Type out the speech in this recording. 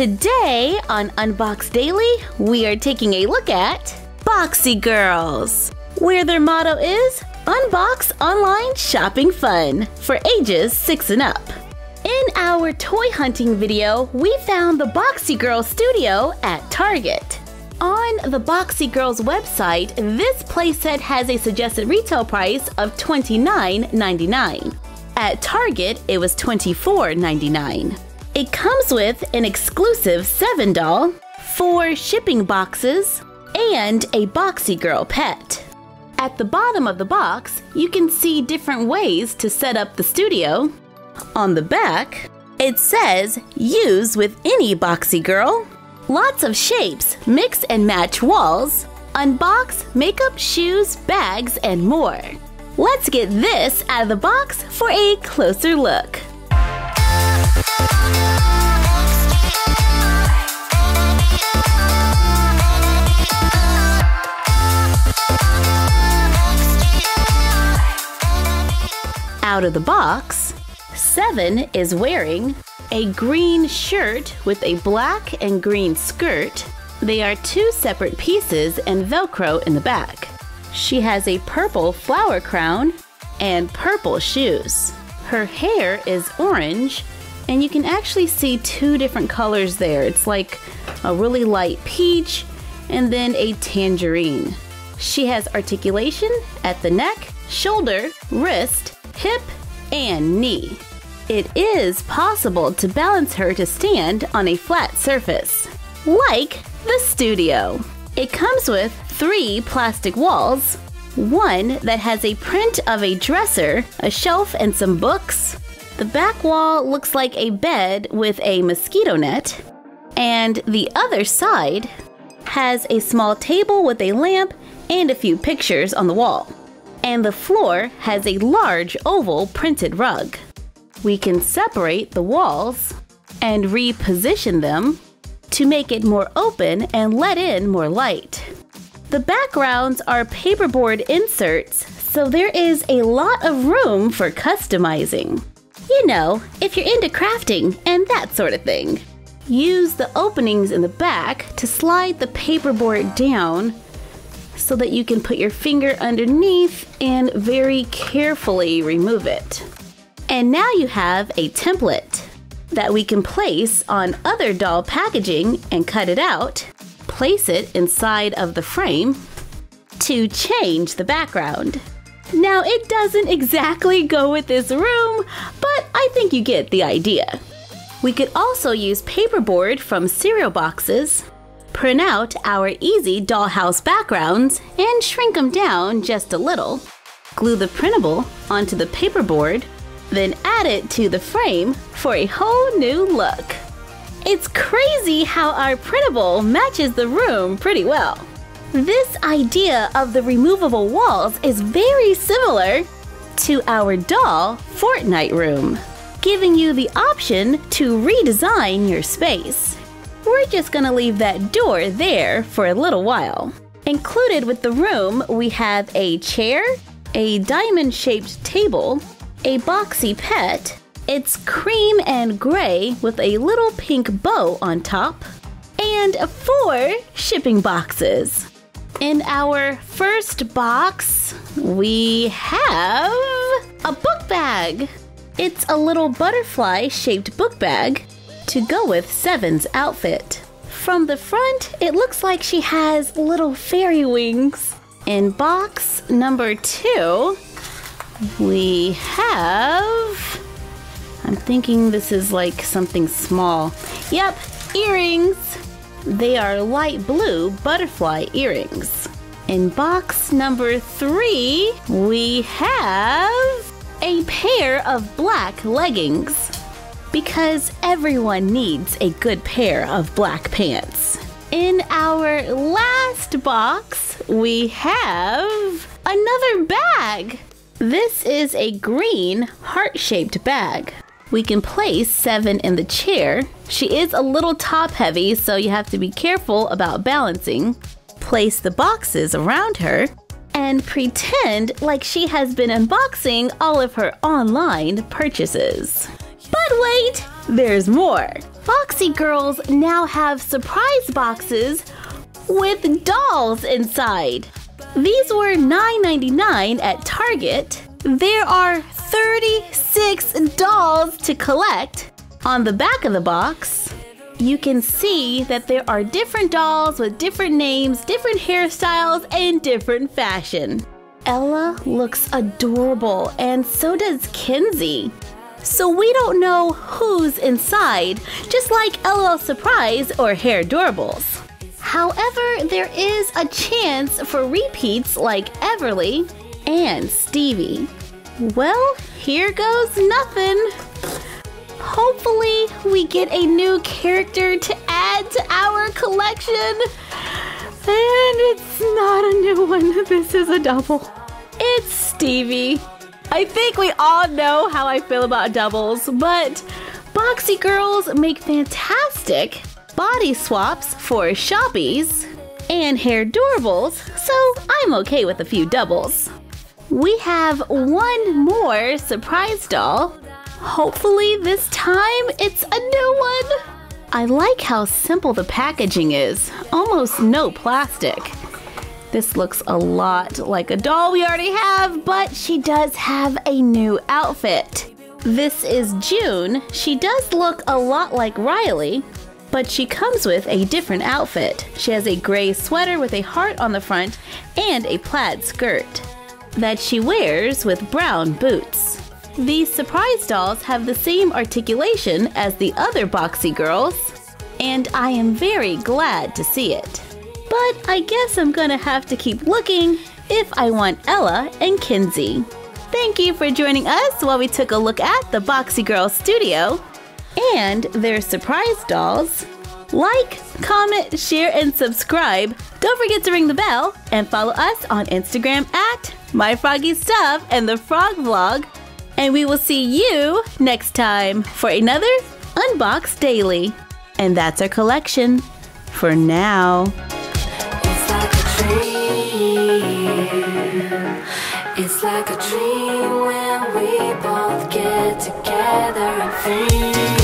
Today on Unbox Daily, we are taking a look at Boxy Girls, where their motto is Unbox Online Shopping Fun for ages 6 and up. In our toy hunting video, we found the Boxy Girls studio at Target. On the Boxy Girls website, this playset has a suggested retail price of $29.99. At Target, it was $24.99. It comes with an exclusive 7 doll, 4 shipping boxes, and a Boxy Girl pet. At the bottom of the box, you can see different ways to set up the studio. On the back, it says use with any Boxy Girl. Lots of shapes, mix and match walls, unbox, makeup, shoes, bags, and more. Let's get this out of the box for a closer look. Out of the box, Seven is wearing a green shirt with a black and green skirt. They are two separate pieces and Velcro in the back. She has a purple flower crown and purple shoes. Her hair is orange, and you can actually see two different colors there. It's like a really light peach and then a tangerine. She has articulation at the neck, shoulder, wrist, hip, and knee. It is possible to balance her to stand on a flat surface, like the studio. It comes with three plastic walls, one that has a print of a dresser, a shelf, and some books. The back wall looks like a bed with a mosquito net, and the other side has a small table with a lamp and a few pictures on the wall. And the floor has a large oval printed rug. We can separate the walls and reposition them to make it more open and let in more light. The backgrounds are paperboard inserts, so there is a lot of room for customizing. You know, if you're into crafting and that sort of thing. Use the openings in the back to slide the paperboard down so that you can put your finger underneath and very carefully remove it. And now you have a template that we can place on other doll packaging and cut it out, place it inside of the frame to change the background. Now, it doesn't exactly go with this room, but I think you get the idea. We could also use paperboard from cereal boxes, print out our easy dollhouse backgrounds, and shrink them down just a little. Glue the printable onto the paperboard, then add it to the frame for a whole new look. It's crazy how our printable matches the room pretty well. This idea of the removable walls is very similar to our doll Fortnite room, giving you the option to redesign your space. We're just gonna leave that door there for a little while. Included with the room, we have a chair, a diamond shaped table, a boxy pet. It's cream and gray with a little pink bow on top, and four shipping boxes. In our first box, we have a book bag. It's a little butterfly shaped book bag to go with Seven's outfit. From the front, it looks like she has little fairy wings. In box number two, we have. I'm thinking this is like something small. Yep, earrings. They are light blue butterfly earrings. In box number three, we have a pair of black leggings. Because everyone needs a good pair of black pants. In our last box, we have another bag. This is a green heart shaped bag. We can place Seven in the chair. She is a little top heavy, so you have to be careful about balancing. Place the boxes around her and pretend like she has been unboxing all of her online purchases. But wait, there's more. Boxy Girls now have surprise boxes with dolls inside. These were $9.99 at Target. There are 36 dolls to collect. On the back of the box, you can see that there are different dolls with different names, different hairstyles, and different fashion. Ella looks adorable, and so does Kenzie. So we don't know who's inside, just like LOL Surprise or Hairdorables. However, there is a chance for repeats like Everly and Stevie. Well, here goes nothing. Hopefully, we get a new character to add to our collection. And it's not a new one, this is a double. It's Stevie. I think we all know how I feel about doubles, but Boxy Girls make fantastic body swaps for shoppies and Hairdorables, so I'm okay with a few doubles. We have one more surprise doll Hopefully this time it's a new one. I like how simple the packaging is, almost no plastic. This looks a lot like a doll we already have, but she does have a new outfit. This is June. She does look a lot like Riley, but she comes with a different outfit. She has a gray sweater with a heart on the front and a plaid skirt that she wears with brown boots. These surprise dolls have the same articulation as the other Boxy girls, and I am very glad to see it. But I guess I'm gonna have to keep looking if I want Ella and Kenzie. Thank you for joining us while we took a look at the Boxy Girls studio and their surprise dolls. Like, comment, share, and subscribe. Don't forget to ring the bell and follow us on Instagram at MyFroggyStuff and the Frog Vlog and we will see you next time for another Unbox Daily. And that's our collection for now. It's like a dream. It's like a dream when we both get together and